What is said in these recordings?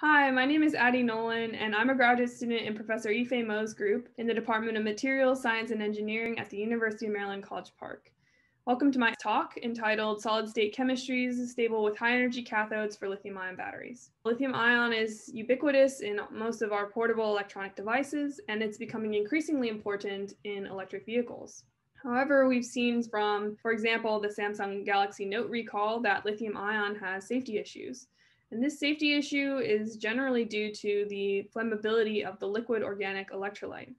Hi, my name is Addie Nolan, and I'm a graduate student in Professor Yifei Mo's group in the Department of Materials Science and Engineering at the University of Maryland College Park. Welcome to my talk entitled Solid State Chemistries Stable with High Energy Cathodes for Lithium Ion Batteries. Lithium ion is ubiquitous in most of our portable electronic devices, and it's becoming increasingly important in electric vehicles. However, we've seen from, for example, the Samsung Galaxy Note recall that lithium ion has safety issues. And this safety issue is generally due to the flammability of the liquid organic electrolyte.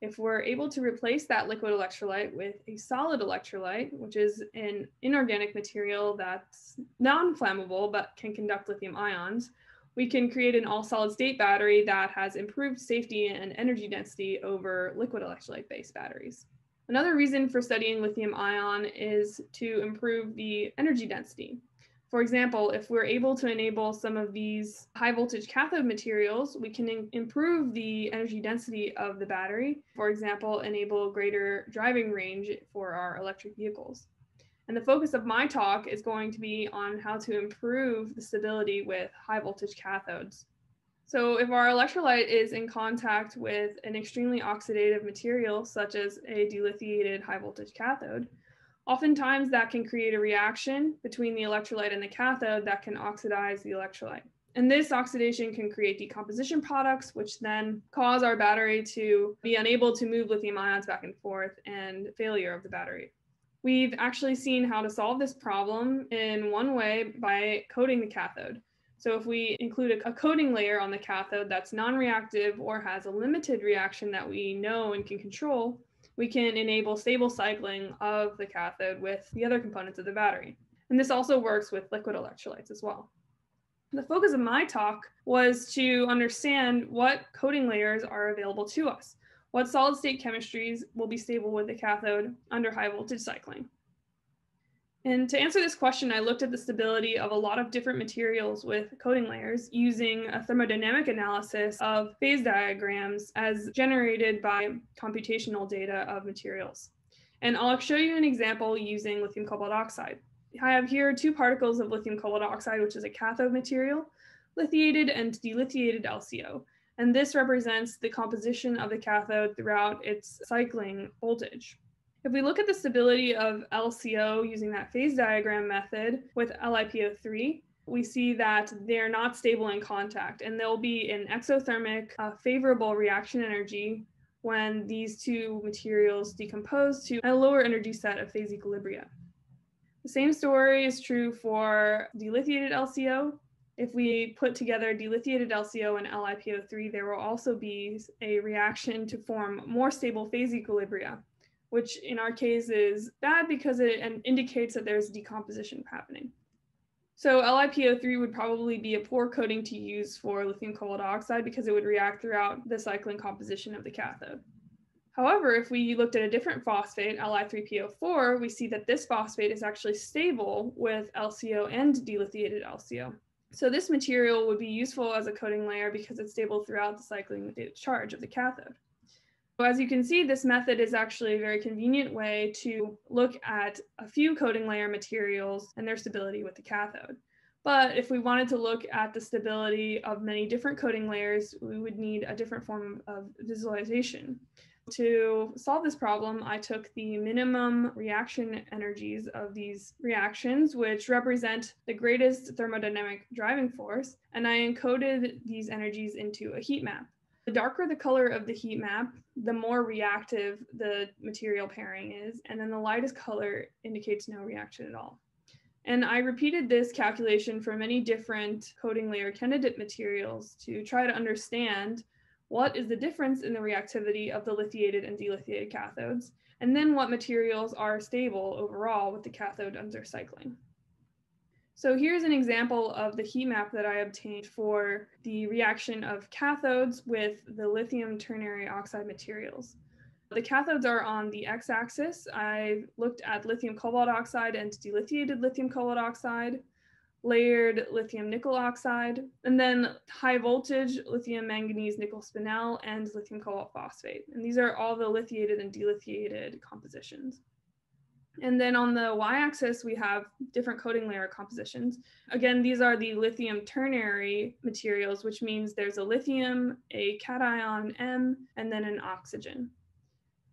If we're able to replace that liquid electrolyte with a solid electrolyte, which is an inorganic material that's non-flammable but can conduct lithium ions, we can create an all solid state battery that has improved safety and energy density over liquid electrolyte based batteries. Another reason for studying lithium ion is to improve the energy density. For example, if we're able to enable some of these high voltage cathode materials, we can improve the energy density of the battery. For example, enable greater driving range for our electric vehicles. And the focus of my talk is going to be on how to improve the stability with high voltage cathodes. So if our electrolyte is in contact with an extremely oxidative material, such as a delithiated high voltage cathode, Oftentimes that can create a reaction between the electrolyte and the cathode that can oxidize the electrolyte. And this oxidation can create decomposition products, which then cause our battery to be unable to move lithium ions back and forth and failure of the battery. We've actually seen how to solve this problem in one way by coating the cathode. So if we include a, coating layer on the cathode that's non-reactive or has a limited reaction that we know and can control, we can enable stable cycling of the cathode with the other components of the battery. And this also works with liquid electrolytes as well. The focus of my talk was to understand what coating layers are available to us. What solid state chemistries will be stable with the cathode under high voltage cycling. And to answer this question, I looked at the stability of a lot of different materials with coating layers using a thermodynamic analysis of phase diagrams as generated by computational data of materials. And I'll show you an example using lithium cobalt oxide. I have here two particles of lithium cobalt oxide, which is a cathode material, lithiated and delithiated LCO. And this represents the composition of the cathode throughout its cycling voltage. If we look at the stability of LCO using that phase diagram method with LiPO3, we see that they're not stable in contact and there'll be an exothermic uh, favorable reaction energy when these two materials decompose to a lower energy set of phase equilibria. The same story is true for delithiated LCO. If we put together delithiated LCO and LiPO3, there will also be a reaction to form more stable phase equilibria which in our case is bad because it indicates that there's decomposition happening. So LiPO3 would probably be a poor coating to use for lithium cobalt oxide because it would react throughout the cycling composition of the cathode. However, if we looked at a different phosphate, Li3PO4, we see that this phosphate is actually stable with LCO and delithiated LCO. So this material would be useful as a coating layer because it's stable throughout the cycling charge of the cathode. As you can see, this method is actually a very convenient way to look at a few coating layer materials and their stability with the cathode. But if we wanted to look at the stability of many different coating layers, we would need a different form of visualization. To solve this problem, I took the minimum reaction energies of these reactions, which represent the greatest thermodynamic driving force, and I encoded these energies into a heat map. The darker the color of the heat map, the more reactive the material pairing is, and then the lightest color indicates no reaction at all. And I repeated this calculation for many different coating layer candidate materials to try to understand what is the difference in the reactivity of the lithiated and delithiated cathodes, and then what materials are stable overall with the cathode under cycling. So here's an example of the heat map that I obtained for the reaction of cathodes with the lithium ternary oxide materials. The cathodes are on the x-axis. I looked at lithium cobalt oxide and delithiated lithium cobalt oxide, layered lithium nickel oxide, and then high voltage lithium manganese nickel spinel and lithium cobalt phosphate. And these are all the lithiated and delithiated compositions. And then on the y-axis, we have different coating layer compositions. Again, these are the lithium ternary materials, which means there's a lithium, a cation M, and then an oxygen.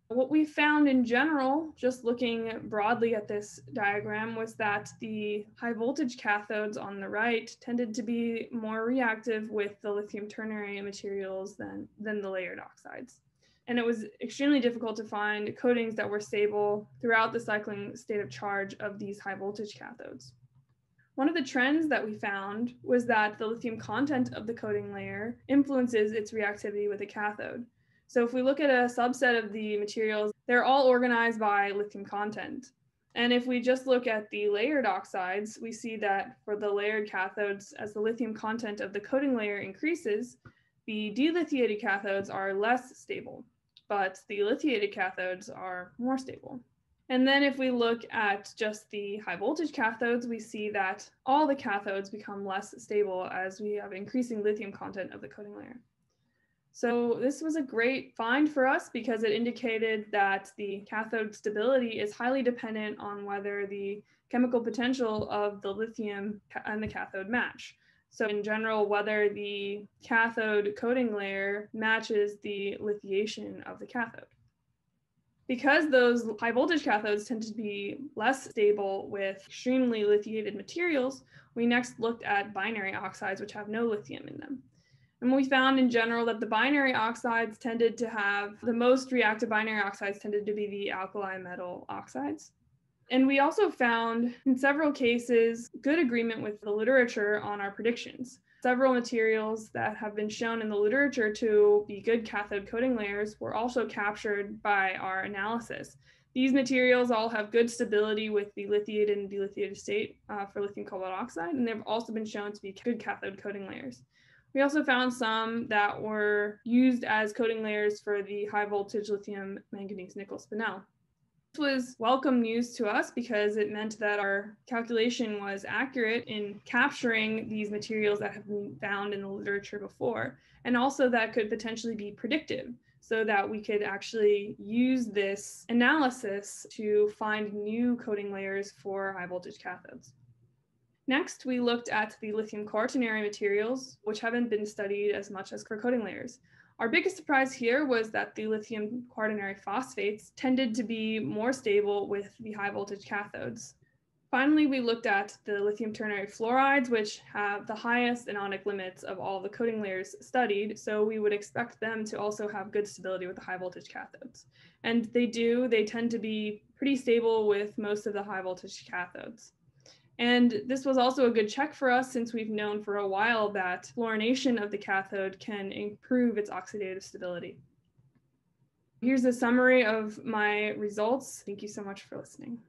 What we found in general, just looking broadly at this diagram, was that the high voltage cathodes on the right tended to be more reactive with the lithium ternary materials than, than the layered oxides. And it was extremely difficult to find coatings that were stable throughout the cycling state of charge of these high voltage cathodes. One of the trends that we found was that the lithium content of the coating layer influences its reactivity with the cathode. So if we look at a subset of the materials, they're all organized by lithium content. And if we just look at the layered oxides, we see that for the layered cathodes, as the lithium content of the coating layer increases, the delithiated cathodes are less stable, but the lithiated cathodes are more stable. And then if we look at just the high voltage cathodes, we see that all the cathodes become less stable as we have increasing lithium content of the coating layer. So this was a great find for us because it indicated that the cathode stability is highly dependent on whether the chemical potential of the lithium and the cathode match. So in general, whether the cathode coating layer matches the lithiation of the cathode. Because those high voltage cathodes tend to be less stable with extremely lithiated materials, we next looked at binary oxides, which have no lithium in them. And we found in general that the binary oxides tended to have the most reactive binary oxides tended to be the alkali metal oxides. And we also found in several cases good agreement with the literature on our predictions. Several materials that have been shown in the literature to be good cathode coating layers were also captured by our analysis. These materials all have good stability with the lithiated and delithiated state uh, for lithium cobalt oxide, and they've also been shown to be good cathode coating layers. We also found some that were used as coating layers for the high voltage lithium manganese nickel spinel. This was welcome news to us because it meant that our calculation was accurate in capturing these materials that have been found in the literature before, and also that could potentially be predictive so that we could actually use this analysis to find new coating layers for high voltage cathodes. Next, we looked at the lithium quaternary materials, which haven't been studied as much as for coating layers. Our biggest surprise here was that the lithium quaternary phosphates tended to be more stable with the high voltage cathodes. Finally, we looked at the lithium ternary fluorides, which have the highest ionic limits of all the coating layers studied, so we would expect them to also have good stability with the high voltage cathodes. And they do, they tend to be pretty stable with most of the high voltage cathodes. And this was also a good check for us since we've known for a while that fluorination of the cathode can improve its oxidative stability. Here's a summary of my results. Thank you so much for listening.